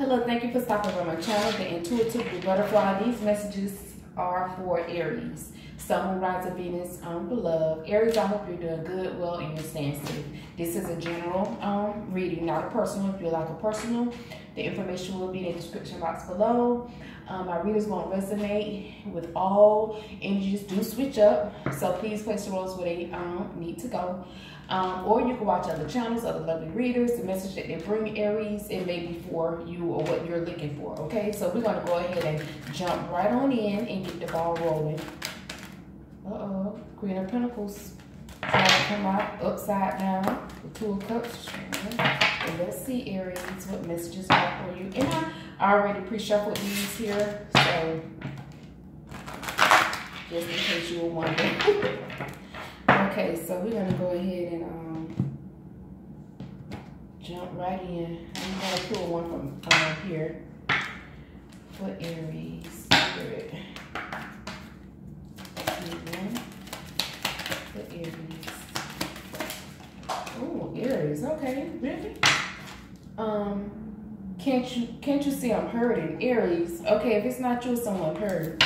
Hello, thank you for stopping by my channel, The Intuitive Butterfly. These messages are for Aries. Sun, of Venus, um, beloved. Aries, I hope you're doing good, well, and you're staying safe. This is a general um, reading, not a personal. If you like a personal, the information will be in the description box below. Um, my readers won't resonate with all energies. Do switch up, so please place the roles where they um, need to go. Um, or you can watch other channels, other lovely readers. The message that they bring Aries, it may be for you or what you're looking for. Okay, so we're gonna go ahead and jump right on in and get the ball rolling. Uh-oh, Queen of Pentacles. Come out upside down. The Two of Cups. And let's see, Aries, what messages are for you. And I already pre-shuffled these here, so just in case you were wondering. okay, so we're gonna go ahead and um, jump right in. I'm gonna pull one from uh, here for Aries. Spirit. Oh, Aries. Okay, really? Um, can't you can't you see I'm hurting? Aries. Okay, if it's not you, someone hurt.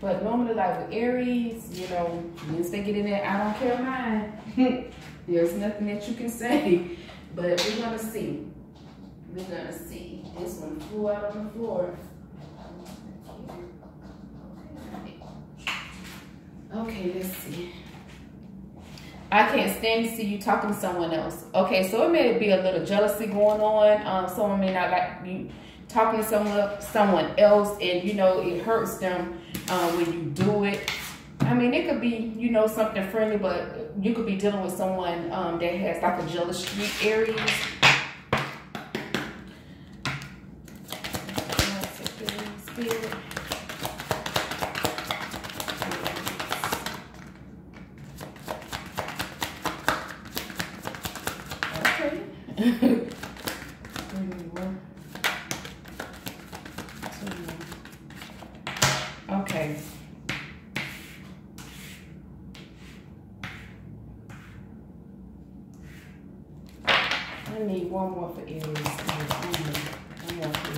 But normally, like with Aries, you know, once they get in there, I don't care mine. There's nothing that you can say. But we're gonna see. We're gonna see. This one flew out on the floor. Okay, let's see. I can't stand to see you talking to someone else. Okay, so it may be a little jealousy going on. Um, someone may not like you talking to someone someone else, and you know it hurts them um, when you do it. I mean, it could be you know something friendly, but you could be dealing with someone um, that has like a jealous streak Aries. Spirit. Okay. I need one more for Aries. One more for.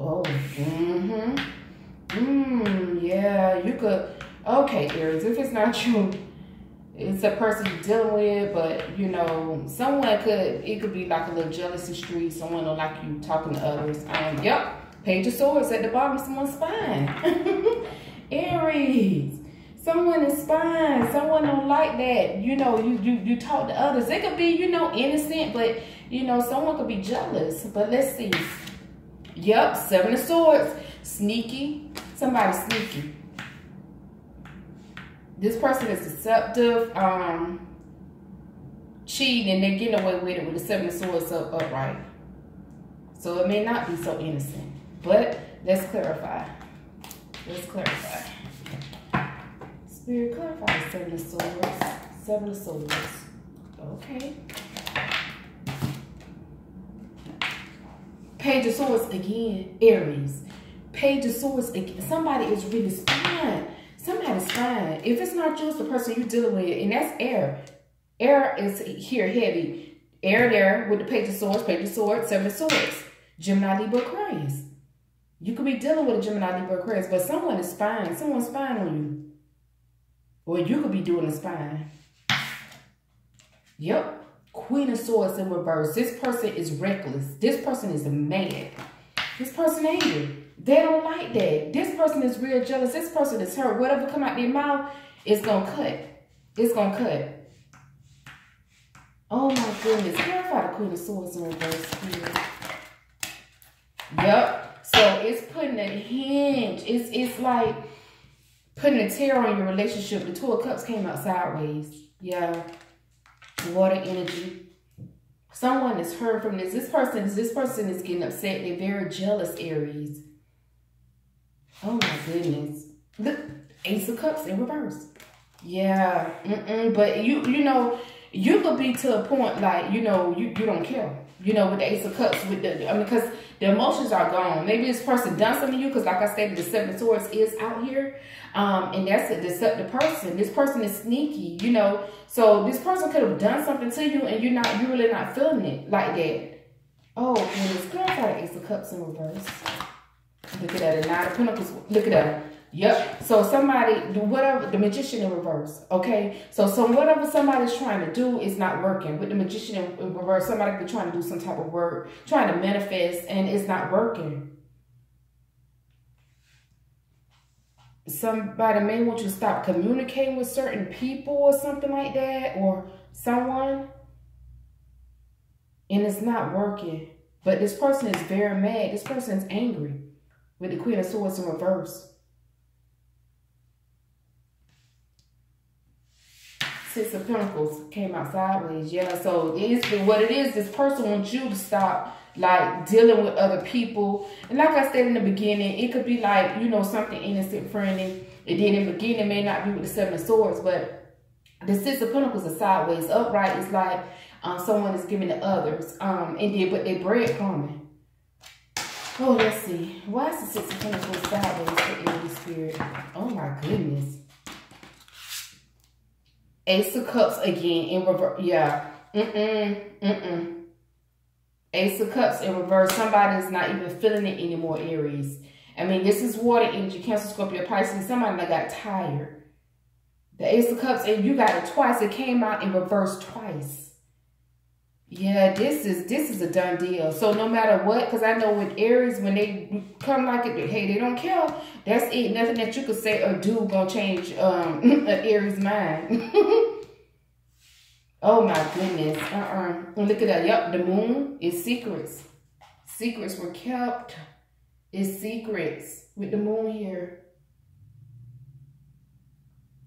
Oh, mm-hmm. Mmm, yeah, you could. Okay, Aries, if it's not you, it's a person you're dealing with, but you know, someone could, it could be like a little jealousy streak, someone don't like you talking to others. Um, yep, Page of Swords at the bottom of someone's spine. Aries, someone is spine, someone don't like that. You know, you, you, you talk to others. It could be, you know, innocent, but you know, someone could be jealous. But let's see. Yep, Seven of Swords, sneaky, somebody sneaky this person is deceptive, um, cheating, and they're getting away with it with the seven of swords up upright. So it may not be so innocent. But let's clarify. Let's clarify. Spirit, clarify seven of swords. Seven of swords. Okay. Page of swords again, Aries. Page of swords again. Somebody is really spying somebody's fine. If it's not you, it's the person you're dealing with, and that's air. Air is here heavy. Air there with the page of swords, page of swords, seven of swords. Gemini, Libra, Aquarius. You could be dealing with a Gemini, Libra, Aquarius, but someone is spying. Someone's spying on you. Or you could be doing a spying. Yep. Queen of Swords in reverse. This person is reckless. This person is mad. This person angry. They don't like that. This person is real jealous. This person is hurt. Whatever come out their mouth, it's going to cut. It's going to cut. Oh my goodness. Clarify the Queen of Swords in reverse here. Yep. So it's putting a hinge. It's, it's like putting a tear on your relationship. The Two of Cups came out sideways. Yeah. Water energy. Someone is hurt from this. This person, is this person is getting upset. They're very jealous, Aries. Goodness. The Ace of Cups in reverse. Yeah. Mm -mm. But you, you know, you could be to a point like, you know, you, you don't care. You know, with the Ace of Cups, with the, I mean, because the emotions are gone. Maybe this person done something to you, because like I stated, the Seven of Swords is out here. Um, and that's a deceptive person. This person is sneaky, you know. So this person could have done something to you, and you're not, you're really not feeling it like that. Oh, goodness. Clarify Ace of Cups in reverse. Look at that. Nine of Pentacles. Look at that. Yep. So somebody, whatever, the magician in reverse. Okay. So so whatever somebody's trying to do is not working. With the magician in reverse, somebody could be trying to do some type of work, trying to manifest, and it's not working. Somebody may want you to stop communicating with certain people or something like that, or someone, and it's not working. But this person is very mad. This person is angry with the Queen of Swords in reverse. Six of Pentacles came out sideways. Yeah, so it's what it is. This person wants you to stop like dealing with other people. And like I said in the beginning, it could be like, you know, something innocent, friendly. And then in the beginning, it may not be with the Seven of Swords, but the Six of Pentacles are sideways. Upright is like um, someone is giving to others. Um, and then, but they breadcrumbing. Oh, let's see. Why is the Six of Pentacles sideways for Aries Spirit? Oh my goodness. Ace of Cups again in reverse. Yeah. Mm-mm. Mm-mm. Ace of Cups in reverse. Somebody's not even feeling it anymore, Aries. I mean, this is water energy, Cancer, Scorpio, Pisces. Somebody that got tired. The Ace of Cups, and you got it twice. It came out in reverse twice. Yeah, this is this is a done deal. So no matter what, because I know with Aries, when they come like it, hey, they don't care. That's it. Nothing that you could say or do gonna change um an Aries mind. oh my goodness. Uh-uh. Look at that. Yep, the moon is secrets. Secrets were kept. It's secrets with the moon here.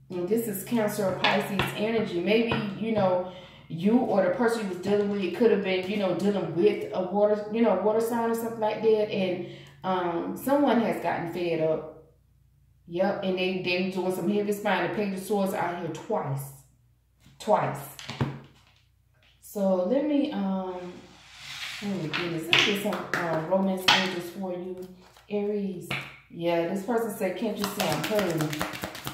And this is Cancer or Pisces energy. Maybe, you know, you or the person you was dealing with it could have been, you know, dealing with a water, you know, water sign or something like that. And um, someone has gotten fed up. Yep, and they they doing some heavy spine. The page of swords out here twice. Twice. So let me um oh my goodness, let me get some uh, romance angels for you. Aries. Yeah, this person said, can't you see I'm hurting?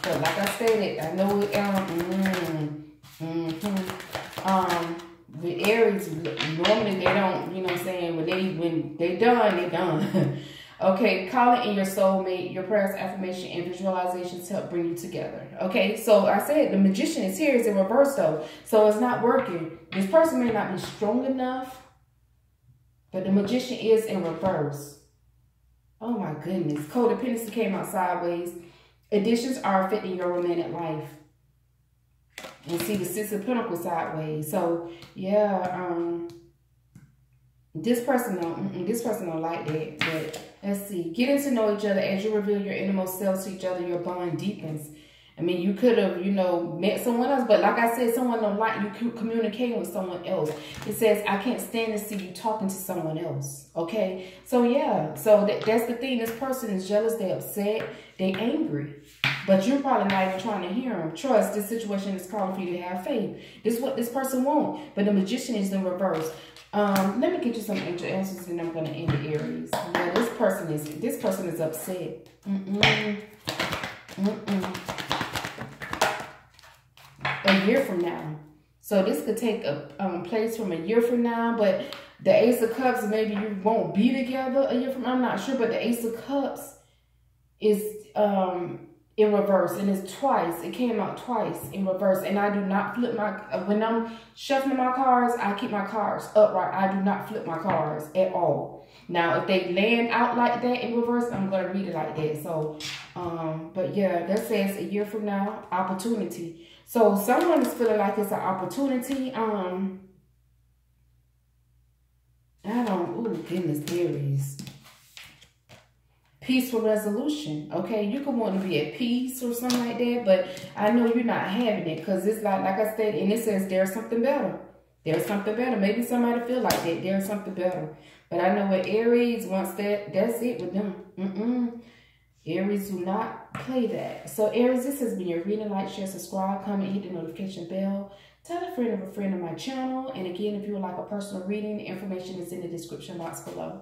But like I stated, I know it um mm, mm -hmm um, the Aries, normally they don't, you know what I'm saying, when they, when they done, they done. okay, calling in your soulmate, your prayers, affirmation, and visualizations help bring you together. Okay, so I said the magician is here, is in reverse though. So it's not working. This person may not be strong enough, but the magician is in reverse. Oh my goodness. Codependency came out sideways. Additions are affecting your romantic life and see the Six of Pentacles sideways. So, yeah, um, this person don't, this person don't like that. But let's see. Getting to know each other as you reveal your innermost selves to each other, your bond deepens. I mean, you could have, you know, met someone else, but like I said, someone don't like you communicating with someone else. It says, I can't stand to see you talking to someone else. Okay? So, yeah. So, that, that's the thing. This person is jealous. They upset. They angry. But you're probably not even trying to hear them. Trust, this situation is calling for you to have faith. This is what this person wants. But the magician is in reverse. Um, let me get you some angel answers and I'm going to end the Aries. This person is, this person is upset. Mm-mm. Mm-mm. A year from now. So this could take a um, place from a year from now, but the Ace of Cups, maybe you won't be together a year from I'm not sure, but the Ace of Cups is um in reverse and it's twice it came out twice in reverse and i do not flip my when i'm shuffling my cards i keep my cards upright i do not flip my cards at all now if they land out like that in reverse i'm going to read it like that so um but yeah that says a year from now opportunity so someone is feeling like it's an opportunity um i don't oh goodness is peaceful resolution. Okay, you can want to be at peace or something like that, but I know you're not having it because it's like, like I said, and it says there's something better. There's something better. Maybe somebody feel like that. There's something better. But I know with Aries, once that, that's it with them. Mm-mm. Aries do not play that. So Aries, this has been your reading. Like, share, subscribe, comment, hit the notification bell. Tell a friend of a friend of my channel. And again, if you would like a personal reading, information is in the description box below.